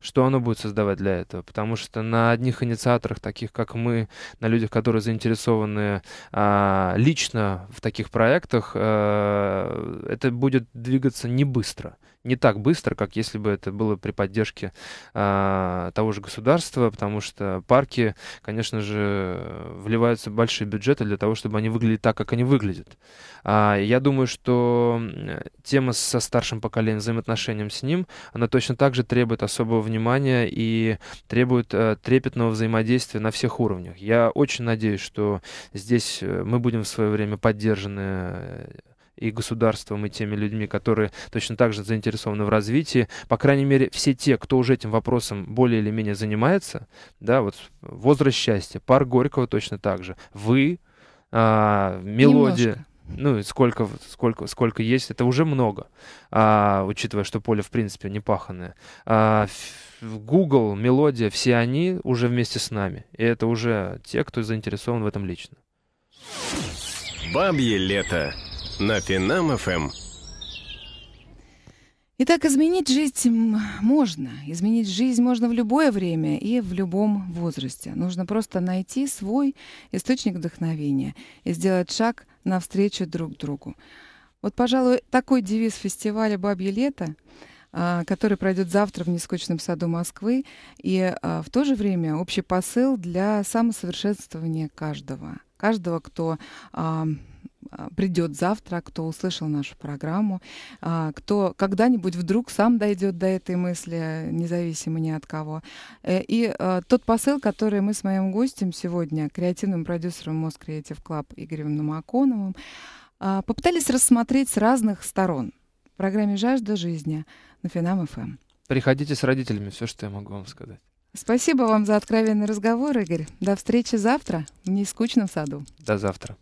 что оно будет создавать для этого. Потому что на одних инициаторах, таких как мы, на людях, которые заинтересованы а, лично в таких проектах, это будет двигаться не быстро не так быстро, как если бы это было при поддержке а, того же государства, потому что парки, конечно же, вливаются большие бюджеты для того, чтобы они выглядели так, как они выглядят. А, я думаю, что тема со старшим поколением, взаимоотношением с ним, она точно так же требует особого внимания и требует а, трепетного взаимодействия на всех уровнях. Я очень надеюсь, что здесь э, мы будем в свое время поддержаны и государством, и теми людьми, которые точно так же заинтересованы в развитии. По крайней мере, все те, кто уже этим вопросом более или менее занимается, да, вот возраст счастья, пар Горького точно так же. Вы, а, мелодия. Немножко ну, сколько, сколько, сколько есть, это уже много, а, учитывая, что поле, в принципе, не паханное. А, Google, Мелодия, все они уже вместе с нами. И это уже те, кто заинтересован в этом лично. Бабье лето на Финам ФМ. Итак, изменить жизнь можно. Изменить жизнь можно в любое время и в любом возрасте. Нужно просто найти свой источник вдохновения и сделать шаг навстречу друг другу. Вот, пожалуй, такой девиз фестиваля «Бабье лето», а, который пройдет завтра в Нескучном саду Москвы, и а, в то же время общий посыл для самосовершенствования каждого. Каждого, кто а, придет завтра, кто услышал нашу программу, а, кто когда-нибудь вдруг сам дойдет до этой мысли, независимо ни от кого. Э, и а, тот посыл, который мы с моим гостем сегодня, креативным продюсером Москва Creative Club Игорем Намаконовым, попытались рассмотреть с разных сторон в программе «Жажда жизни» на Финам ФМ. Приходите с родителями, все, что я могу вам сказать. Спасибо вам за откровенный разговор, Игорь. До встречи завтра в нескучном саду. До завтра.